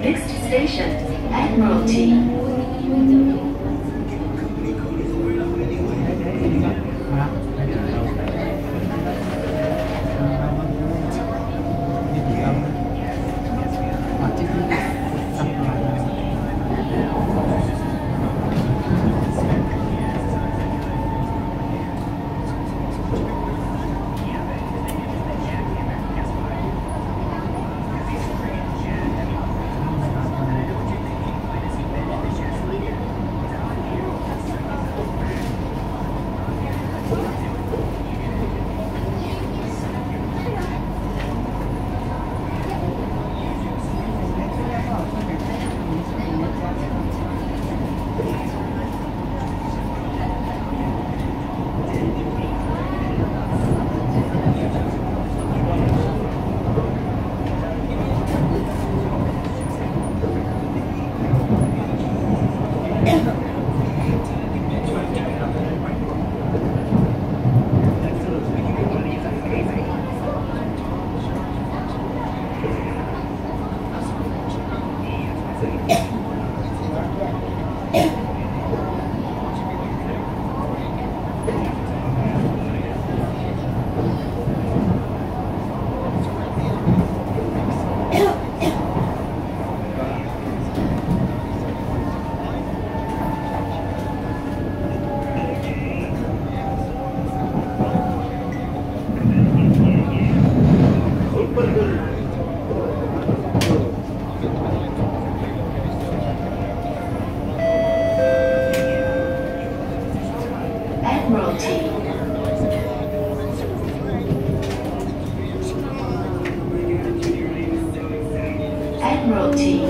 next station, Admiralty. accident. 七